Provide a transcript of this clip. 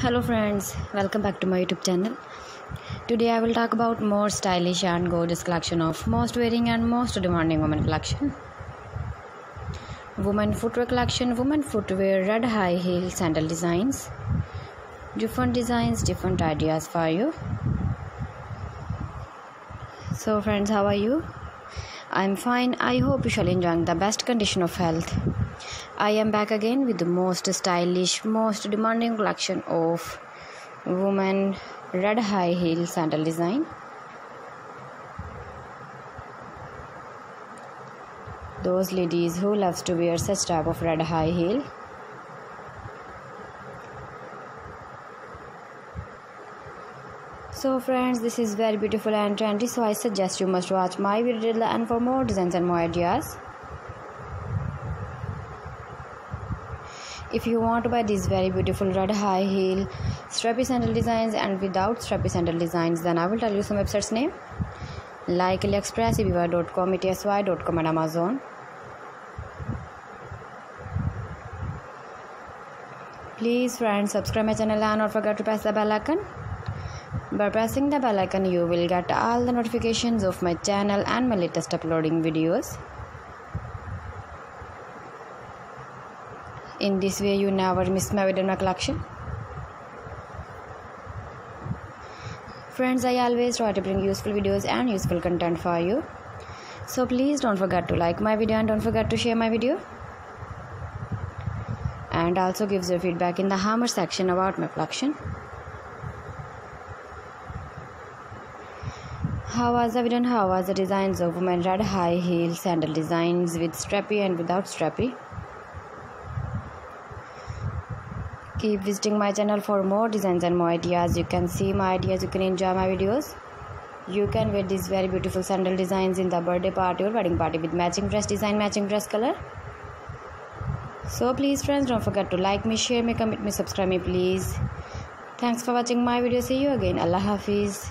hello friends welcome back to my youtube channel. Today i will talk about more stylish and gorgeous collection of most wearing and most demanding women collection. Women footwear collection women footwear red high heel sandal designs. Different designs different ideas for you. So friends how are you? I'm fine. I hope you shall enjoying the best condition of health I am back again with the most stylish, most demanding collection of women red high heel sandal design. Those ladies who loves to wear such type of red high heel. So friends, this is very beautiful and trendy. So I suggest you must watch my video and for more designs and more ideas. If you want to buy these very beautiful red high heel strappy sandal designs and without strappy sandal designs then i will tell you some websites name. Like aliexpress ebiva.com etsy.com and amazon. Please friends subscribe my channel and don't forget to press the bell icon. By pressing the bell icon you will get all the notifications of my channel and my latest uploading videos in this way you never miss my video collection friends i always try to bring useful videos and useful content for you. So please don't forget to like my video and don't forget to share my video. And also gives your feedback in the hammer section about my collection. How was the video and how was the designs of women? Red high heel sandal designs with strappy and without strappy keep visiting my channel for more designs and more ideas. You can see my ideas. You can enjoy my videos. You can wear these very beautiful sandal designs in the birthday party or wedding party with matching dress design matching dress color. So please friends don't forget to like me share me comment me subscribe me please. Thanks for watching my video. See you again. Allah hafiz